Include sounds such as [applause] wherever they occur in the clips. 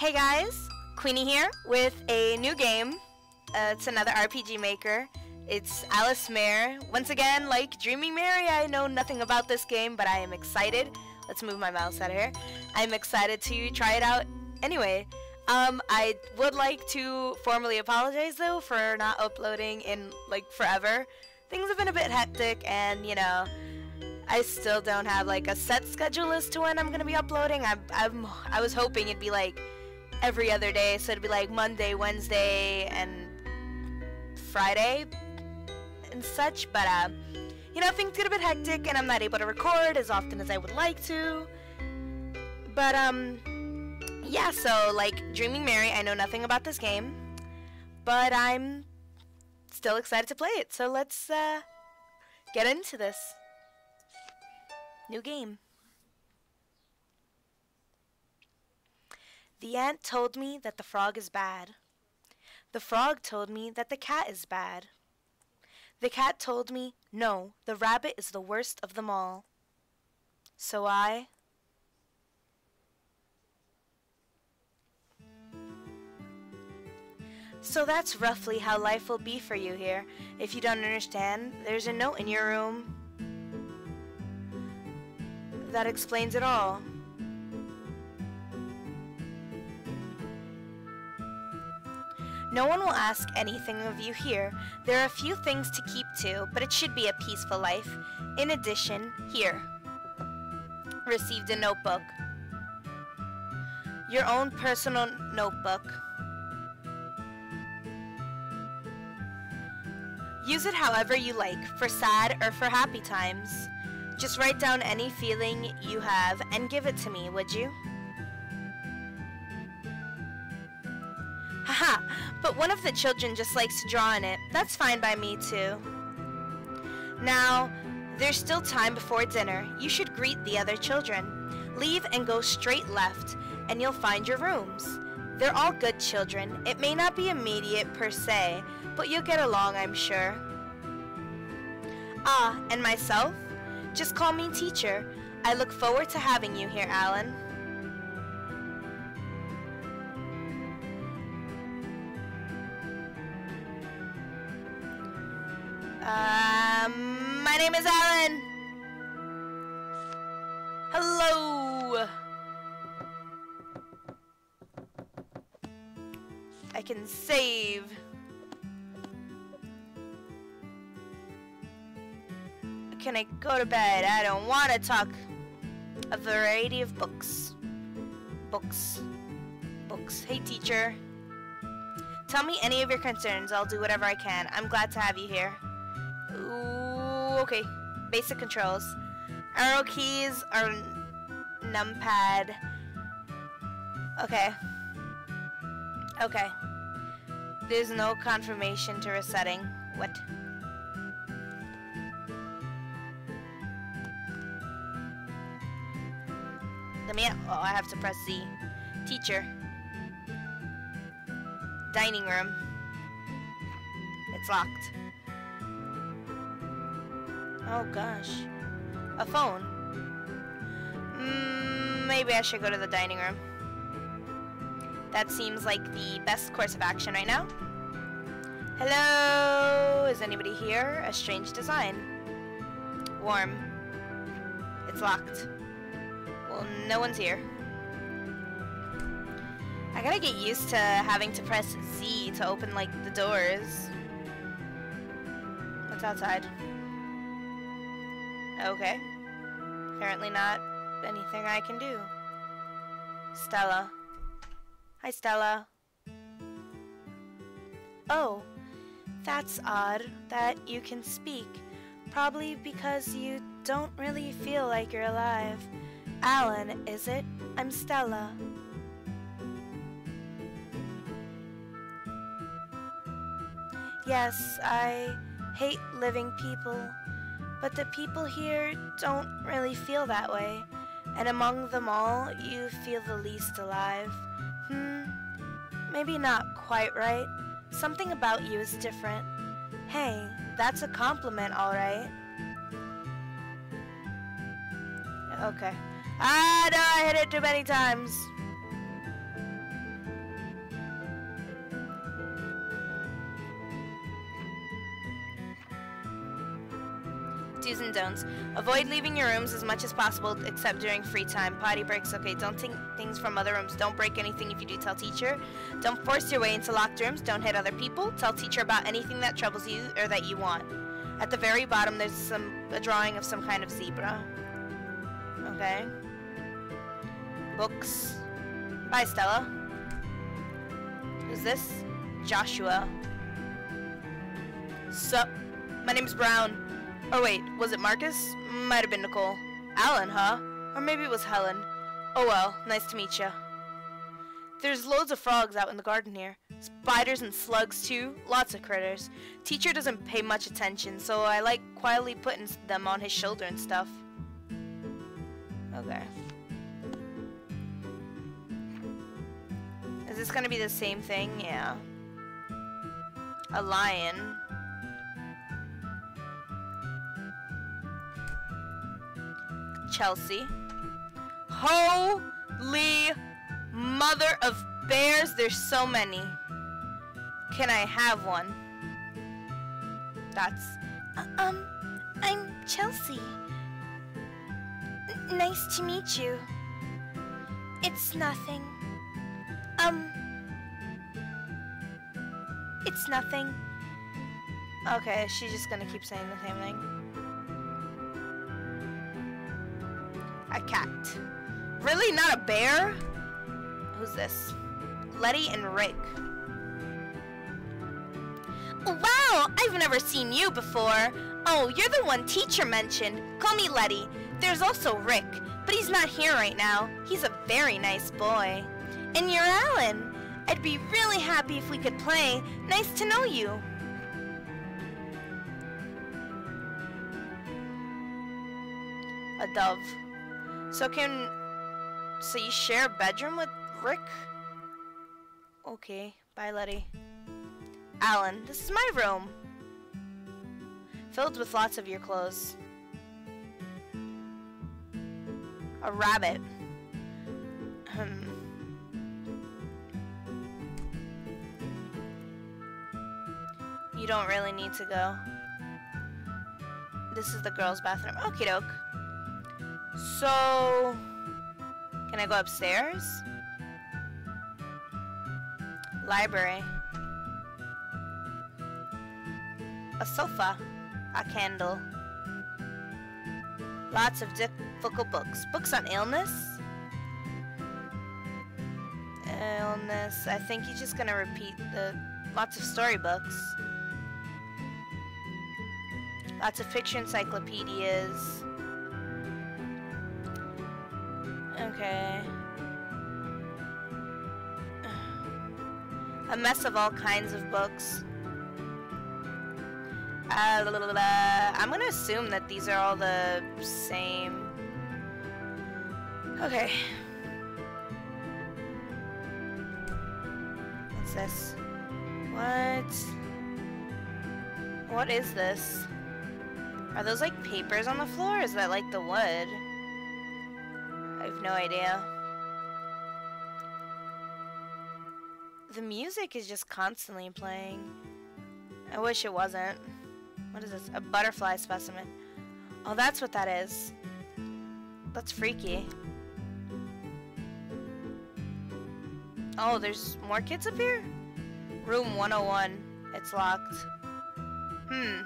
Hey guys, Queenie here with a new game. Uh, it's another RPG Maker. It's Alice Mare. Once again, like Dreaming Mary, I know nothing about this game, but I am excited. Let's move my mouse out of here. I'm excited to try it out anyway. Um, I would like to formally apologize though for not uploading in like forever. Things have been a bit hectic and you know, I still don't have like a set schedule as to when I'm gonna be uploading. I'm, I'm I was hoping it'd be like every other day, so it'd be like Monday, Wednesday, and Friday and such. But uh, you know, things get a bit hectic, and I'm not able to record as often as I would like to. But um, yeah. So like Dreaming Mary, I know nothing about this game, but I'm still excited to play it. So let's uh, get into this. New game. The ant told me that the frog is bad. The frog told me that the cat is bad. The cat told me, no, the rabbit is the worst of them all. So I... So that's roughly how life will be for you here. If you don't understand, there's a note in your room that explains it all. No one will ask anything of you here. There are a few things to keep to, but it should be a peaceful life. In addition, here. Received a notebook. Your own personal notebook. Use it however you like, for sad or for happy times. Just write down any feeling you have and give it to me, would you? But one of the children just likes to draw in it. That's fine by me, too. Now, there's still time before dinner. You should greet the other children. Leave and go straight left, and you'll find your rooms. They're all good children. It may not be immediate per se, but you'll get along, I'm sure. Ah, and myself? Just call me teacher. I look forward to having you here, Alan. Name is. Hello. I can save. Can I go to bed? I don't want to talk. A variety of books. Books. Books. Hey, teacher. Tell me any of your concerns. I'll do whatever I can. I'm glad to have you here. Ooh, okay. Basic controls. Arrow keys are numpad. Okay. Okay. There's no confirmation to resetting. What? Let me. Oh, I have to press Z. Teacher. Dining room. It's locked. Oh gosh. A phone. Mm, maybe I should go to the dining room. That seems like the best course of action right now. Hello? Is anybody here? A strange design. Warm. It's locked. Well, no one's here. I gotta get used to having to press Z to open, like, the doors. What's outside? Okay. Apparently not anything I can do. Stella. Hi, Stella. Oh, that's odd that you can speak. Probably because you don't really feel like you're alive. Alan, is it? I'm Stella. Yes, I hate living people, but the people here don't really feel that way, and among them all, you feel the least alive. Hmm, maybe not quite right. Something about you is different. Hey, that's a compliment, alright. Okay. Ah, no, I hit it too many times. And don'ts. Avoid leaving your rooms as much as possible except during free time. Potty breaks, okay. Don't take things from other rooms. Don't break anything if you do tell teacher. Don't force your way into locked rooms. Don't hit other people. Tell teacher about anything that troubles you or that you want. At the very bottom there's some a drawing of some kind of zebra. Okay. Books. Bye, Stella. Who's this? Joshua. Sup? My name's Brown. Or wait, was it Marcus? Might have been Nicole. Alan, huh? Or maybe it was Helen. Oh well, nice to meet ya. There's loads of frogs out in the garden here. Spiders and slugs too, lots of critters. Teacher doesn't pay much attention, so I like quietly putting them on his shoulder and stuff. Okay. Is this gonna be the same thing? Yeah. A lion. Chelsea. Holy mother of bears, there's so many. Can I have one? That's... Uh, um, I'm Chelsea. N nice to meet you. It's nothing. Um... It's nothing. Okay, she's just gonna keep saying the same thing. A cat. Really? Not a bear? Who's this? Letty and Rick. Wow! I've never seen you before. Oh, you're the one teacher mentioned. Call me Letty. There's also Rick, but he's not here right now. He's a very nice boy. And you're Alan. I'd be really happy if we could play. Nice to know you. A dove. So can... So you share a bedroom with Rick? Okay. Bye, Letty. Alan, this is my room. Filled with lots of your clothes. A rabbit. Hmm. You don't really need to go. This is the girls' bathroom. Okie doke. So, can I go upstairs? Library. A sofa. A candle. Lots of difficult books. Books on illness? Illness. I think he's just gonna repeat the lots of storybooks. Lots of picture encyclopedias. Okay. A mess of all kinds of books. Uh, I'm gonna assume that these are all the same. Okay. What's this? What? What is this? Are those like papers on the floor? Is that like the wood? No idea. The music is just constantly playing. I wish it wasn't. What is this? A butterfly specimen. Oh, that's what that is. That's freaky. Oh, there's more kids up here? Room 101. It's locked. Hmm.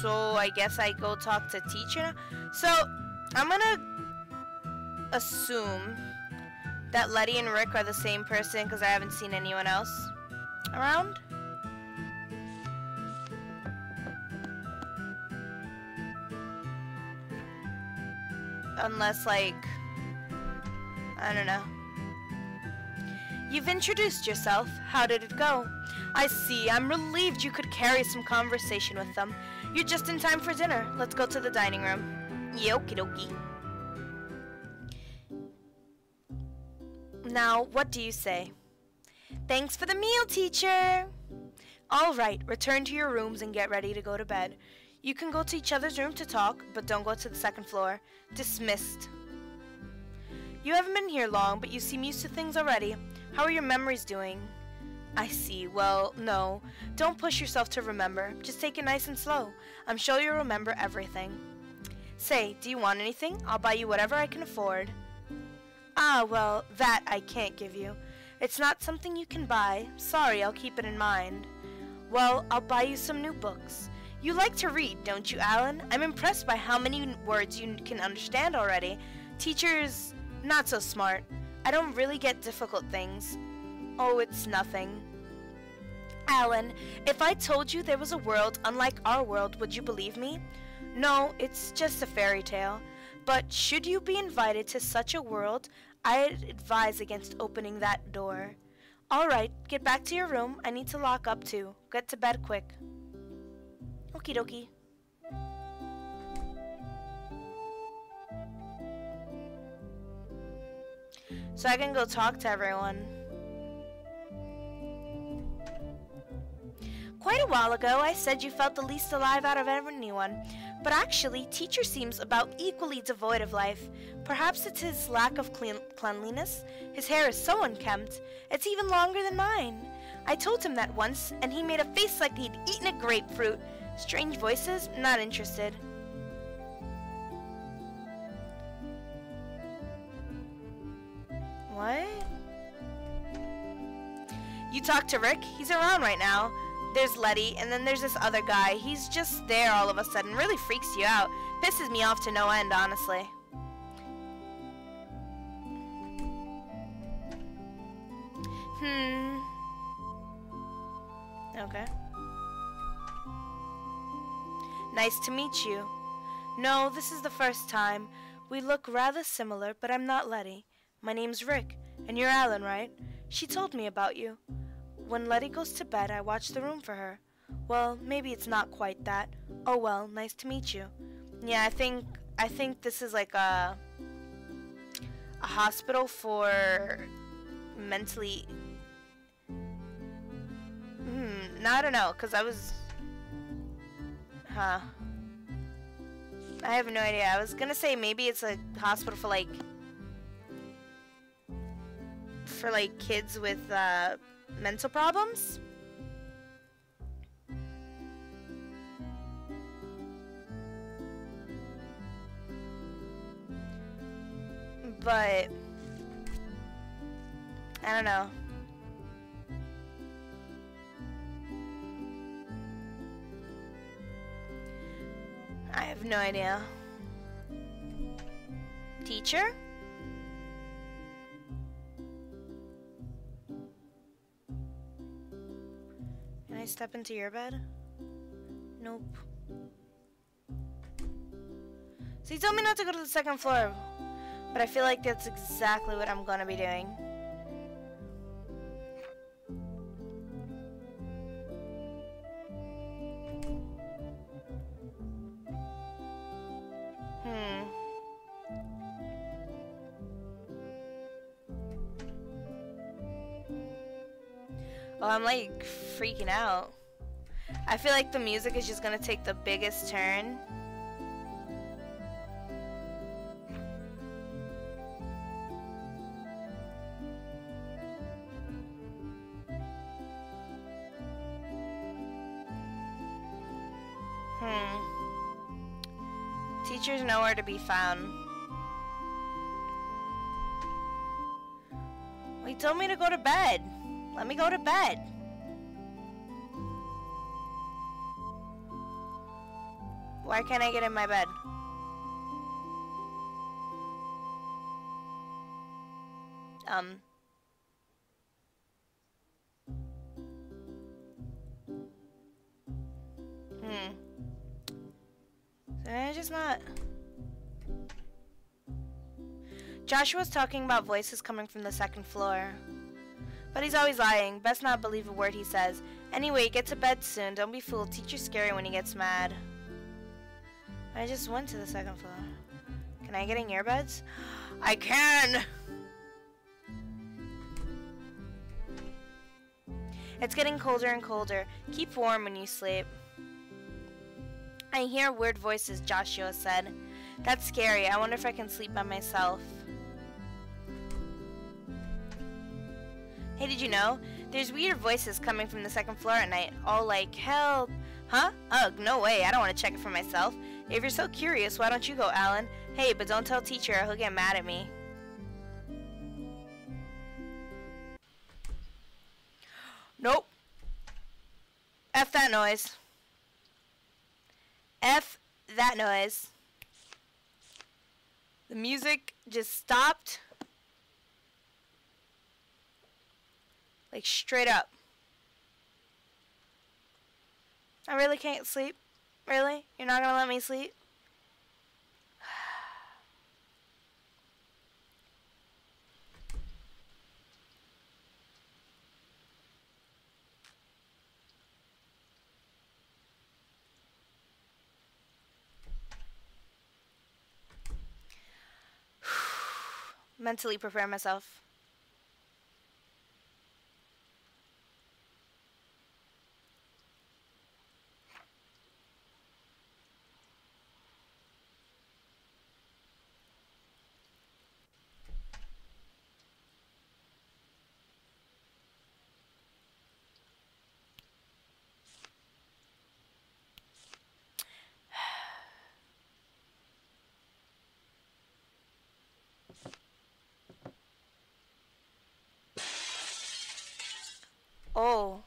So, I guess I go talk to teacher? So, I'm gonna assume that Letty and Rick are the same person because I haven't seen anyone else around. Unless, like, I don't know. You've introduced yourself. How did it go? I see. I'm relieved you could carry some conversation with them. You're just in time for dinner. Let's go to the dining room. Yoki dokie. Now, what do you say? Thanks for the meal, teacher! All right, return to your rooms and get ready to go to bed. You can go to each other's room to talk, but don't go to the second floor. Dismissed. You haven't been here long, but you seem used to things already. How are your memories doing? I see. Well, no. Don't push yourself to remember. Just take it nice and slow. I'm sure you'll remember everything. Say, do you want anything? I'll buy you whatever I can afford. Ah, well, that I can't give you. It's not something you can buy. Sorry, I'll keep it in mind. Well, I'll buy you some new books. You like to read, don't you, Alan? I'm impressed by how many words you can understand already. Teachers, not so smart. I don't really get difficult things. Oh, it's nothing. Alan, if I told you there was a world unlike our world, would you believe me? No, it's just a fairy tale. But should you be invited to such a world, I'd advise against opening that door. Alright, get back to your room. I need to lock up too. Get to bed quick. Okie dokie. So I can go talk to everyone. Quite a while ago, I said you felt the least alive out of anyone, but actually, teacher seems about equally devoid of life. Perhaps it's his lack of clean cleanliness. His hair is so unkempt, it's even longer than mine. I told him that once, and he made a face like he'd eaten a grapefruit. Strange voices? Not interested. What? You talk to Rick? He's around right now. There's Letty, and then there's this other guy. He's just there all of a sudden. Really freaks you out. Pisses me off to no end, honestly. Hmm. Okay. Nice to meet you. No, this is the first time. We look rather similar, but I'm not Letty. My name's Rick, and you're Alan, right? She told me about you. When Letty goes to bed, I watch the room for her. Well, maybe it's not quite that. Oh well, nice to meet you. Yeah, I think I think this is like a a hospital for mentally Hmm, no, I don't know, cuz I was Huh. I have no idea. I was gonna say maybe it's a hospital for like for like kids with uh, mental problems. But I don't know. I have no idea. Teacher? Step into your bed? Nope. So he told me not to go to the second floor, but I feel like that's exactly what I'm gonna be doing. Hmm. Oh, I'm like freaking out. I feel like the music is just gonna take the biggest turn. Hmm. Teacher's nowhere to be found. He told me to go to bed. Let me go to bed. Why can't I get in my bed? Um. Hmm. I just not... Joshua's talking about voices coming from the second floor. But he's always lying. Best not believe a word he says. Anyway, get to bed soon. Don't be fooled. Teacher's scary when he gets mad. I just went to the second floor. Can I get in your beds? I can! It's getting colder and colder. Keep warm when you sleep. I hear weird voices, Joshua said. That's scary. I wonder if I can sleep by myself. Hey, did you know? There's weird voices coming from the second floor at night, all like, help. Huh? Ugh, no way, I don't want to check it for myself. If you're so curious, why don't you go, Alan? Hey, but don't tell teacher, he'll get mad at me. Nope. F that noise. F that noise. The music just stopped. Like straight up. I really can't sleep. Really? You're not gonna let me sleep? [sighs] Mentally prepare myself. Oh.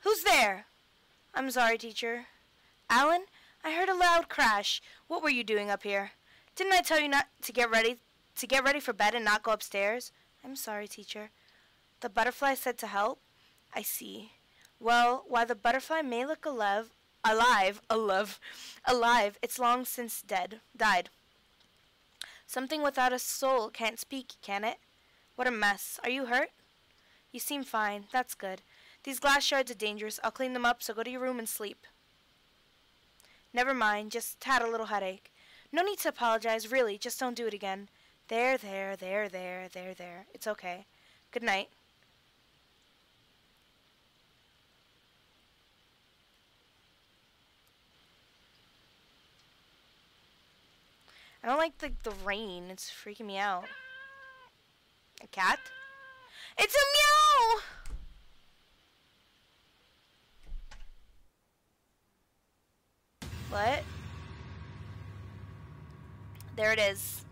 Who's there? I'm sorry, teacher. Alan, I heard a loud crash. What were you doing up here? Didn't I tell you not to get ready to get ready for bed and not go upstairs? I'm sorry, teacher. The butterfly said to help? I see. Well, while the butterfly may look alive, alive, alive, alive, it's long since dead, died. Something without a soul can't speak, can it? What a mess. Are you hurt? You seem fine. That's good. These glass shards are dangerous. I'll clean them up, so go to your room and sleep. Never mind. Just had a little headache. No need to apologize. Really, just don't do it again. There, there, there, there, there, there. It's okay. Good night. I don't like the, the rain. It's freaking me out. A cat? It's a meow! What? There it is.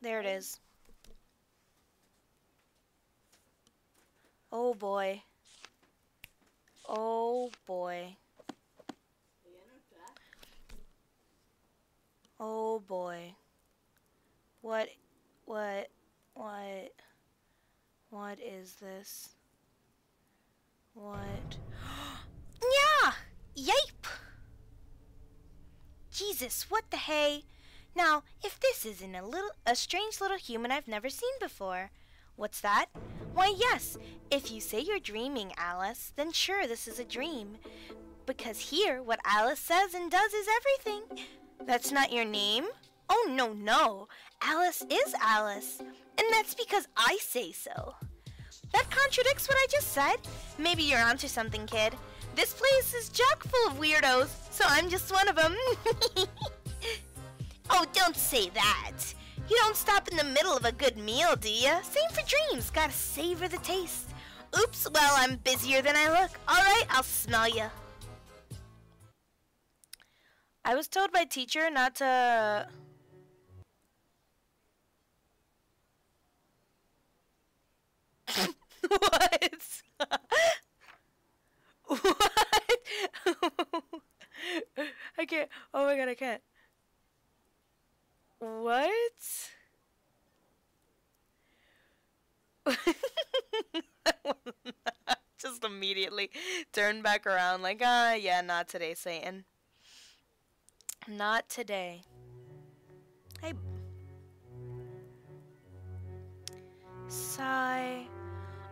There it is. Oh boy. Oh boy. Oh boy. What, what, what, what is this? What? [gasps] yeah! Yipe! Jesus, what the hey? Now, if this isn't a little, a strange little human I've never seen before. What's that? Why, yes, if you say you're dreaming, Alice, then sure, this is a dream. Because here, what Alice says and does is everything. That's not your name? Oh, no, no. Alice is Alice. And that's because I say so. That contradicts what I just said. Maybe you're onto something, kid. This place is chock full of weirdos, so I'm just one of them. [laughs] oh, don't say that. You don't stop in the middle of a good meal, do you? Same for dreams. Gotta savor the taste. Oops, well, I'm busier than I look. All right, I'll smell you. I was told by teacher not to... [laughs] what? [laughs] what? [laughs] I can't. Oh my god, I can't. What? Just immediately turn back around like, ah, yeah, not today, Satan. Not today. Hey. Sigh.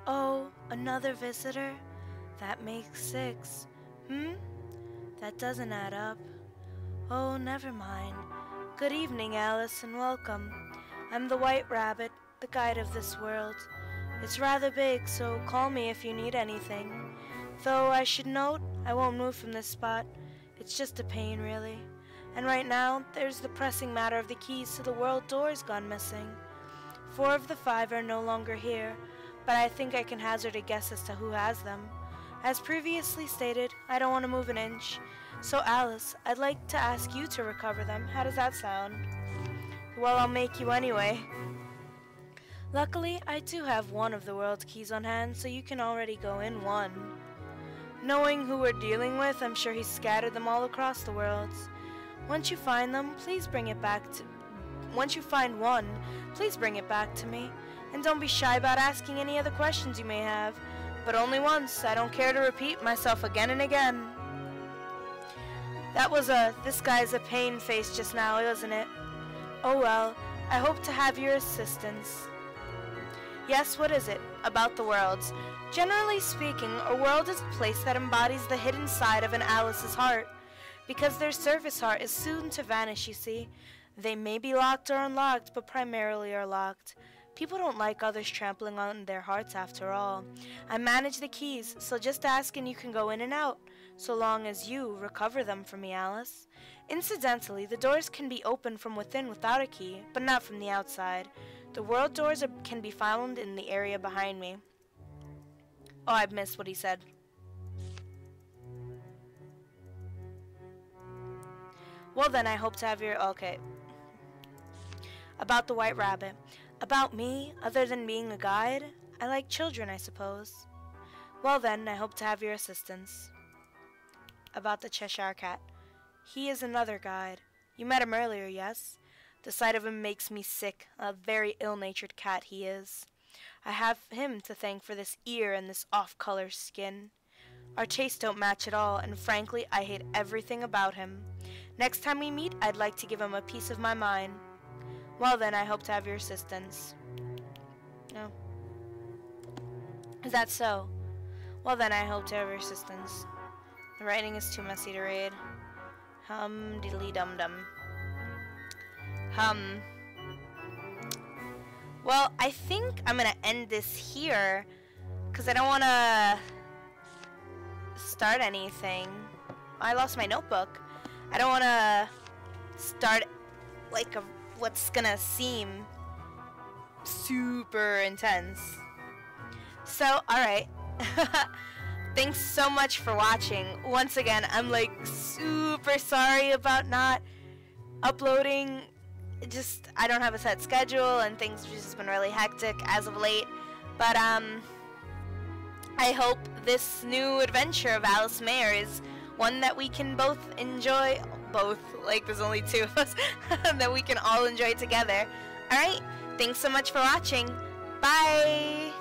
Oh, another visitor? That makes six. Hmm? That doesn't add up. Oh, never mind. Good evening, Alice, and welcome. I'm the White Rabbit, the guide of this world. It's rather big, so call me if you need anything. Though I should note, I won't move from this spot. It's just a pain, really. And right now, there's the pressing matter of the keys to the world doors gone missing. Four of the five are no longer here, but I think I can hazard a guess as to who has them. As previously stated, I don't want to move an inch. So Alice, I'd like to ask you to recover them. How does that sound? Well, I'll make you anyway. Luckily, I do have one of the world's keys on hand, so you can already go in one. Knowing who we're dealing with, I'm sure he's scattered them all across the worlds. Once you find them, please bring it back to... Once you find one, please bring it back to me. And don't be shy about asking any other questions you may have. But only once. I don't care to repeat myself again and again. That was a this guy's a pain face just now, wasn't it? Oh well, I hope to have your assistance. Yes, what is it? About the worlds. Generally speaking, a world is a place that embodies the hidden side of an Alice's heart. Because their service heart is soon to vanish, you see. They may be locked or unlocked, but primarily are locked. People don't like others trampling on their hearts after all. I manage the keys, so just ask and you can go in and out, so long as you recover them for me, Alice. Incidentally, the doors can be opened from within without a key, but not from the outside. The world doors are, can be found in the area behind me. Oh, I missed what he said. Well then, I hope to have your... Okay. About the White Rabbit. About me, other than being a guide? I like children, I suppose. Well then, I hope to have your assistance. About the Cheshire Cat. He is another guide. You met him earlier, yes? The sight of him makes me sick. A very ill-natured cat he is. I have him to thank for this ear and this off-color skin. Our tastes don't match at all, and frankly, I hate everything about him. Next time we meet, I'd like to give him a piece of my mind. Well then, I hope to have your assistance. No. Is that so? Well then, I hope to have your assistance. The writing is too messy to read. Hum diddly dum dum. Hum. Well, I think I'm gonna end this here because I don't want to start anything. I lost my notebook. I don't want to start like a, what's gonna seem super intense. So, alright. [laughs] Thanks so much for watching. Once again, I'm like super sorry about not uploading. Just, I don't have a set schedule and things have just been really hectic as of late. But, um, I hope this new adventure of Alice Mare is one that we can both enjoy, both, like there's only two of us, [laughs] that we can all enjoy together. Alright, thanks so much for watching. Bye!